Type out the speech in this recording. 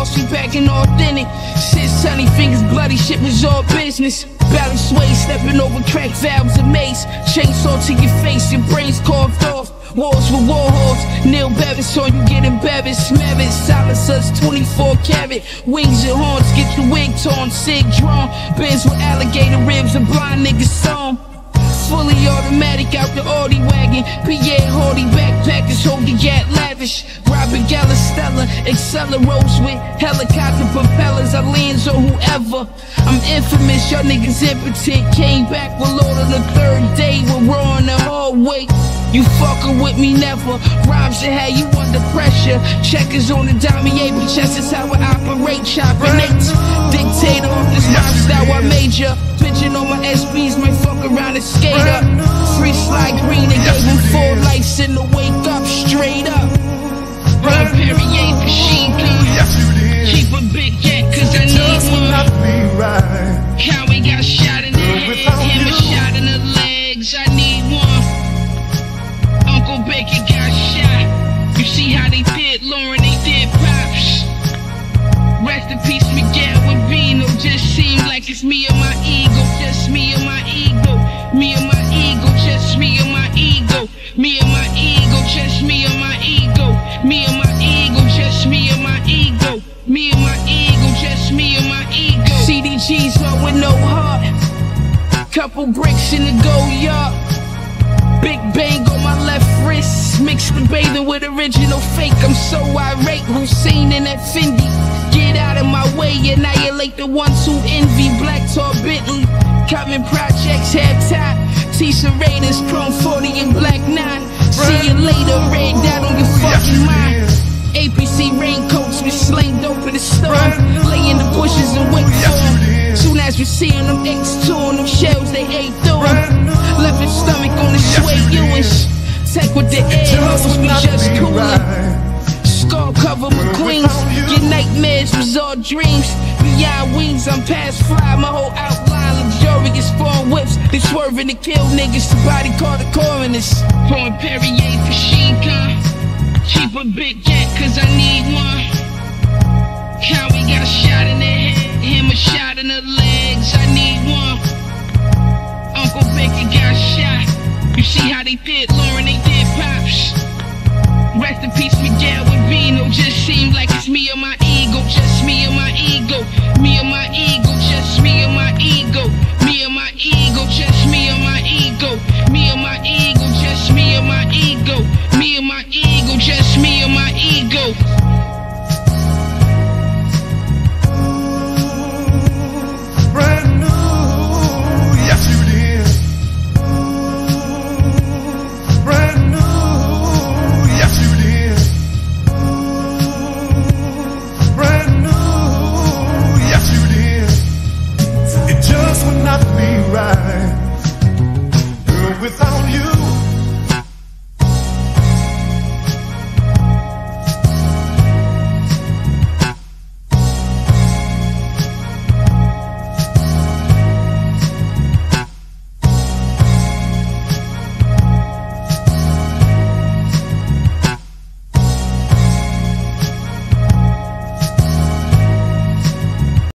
box, we packing authentic. Six sunny fingers, bloody shit was all business. Balance sway, stepping over crack valves and mace. Chainsaw to your face, your brains carved off. Walls with war horse, Neil Bevis on you get embarrassed, it. Silencers 24 karat, wings and horns, get your wig torn, sig drawn. Bins with alligator ribs, and blind niggas song. Fully automatic out the Audi wagon. PA Hardy backpackers holding gat lavish. Robert Stella, acceleros with helicopter propellers. I leans on whoever. I'm infamous, y'all niggas impotent. Came back with Lord on the third day. We're in the hallway. You fucking with me never. Rhymes that had you under pressure. Checkers on the Damier, but chest is how I operate. Chopping eight. Dictator this rhyme style I major. Fuck around and skate up. Free slide green and gave him four lights in the wake up, straight up. Run Perrier machine gun. Keep a big jet, cause I need one. How we got shot in the head, him a shot in the legs, I need one. Uncle Baker got shot. You see how they did Lauren, they did Pops. Rest in peace, Miguel Vino. Just seemed like it's me Low with no heart. Couple bricks in the go yard. Big bang on my left wrist. Mixed with bathing with original fake. I'm so irate. Hussein in that Fendi. Get out of my way. Annihilate the ones who envy. Black Tar Bentley. Coming projects, half top. Tisa Raiders, Chrome 40 and Black 9. See you later. Red dot on your fucking Tech with the air hose, we just coolin'. Skull cover McQueens. Your nightmares was all dreams. Beyond wings, I'm past fly. My whole outline luxurious foreign whips. They swerving to kill niggas. Somebody call the coroners. Pouring Perrier machine gun. Keep a big jet, cause I need see how they did, Lauren, they did pop. Rest in peace, Miguel and Vino. Just seem like it's me and my ego, just me and my ego.